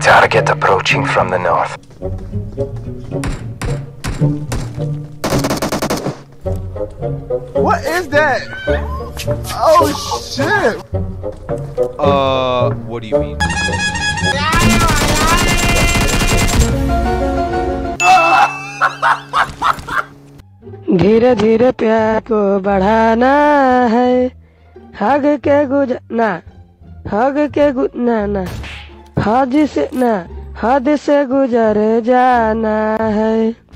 Target approaching from the north. What is that? Oh shit! Uh, what do you mean? धीरे धीरे प्यार को बढ़ाना है हग के गुज ना हग के गु हद से ना हद से गुजर जाना है।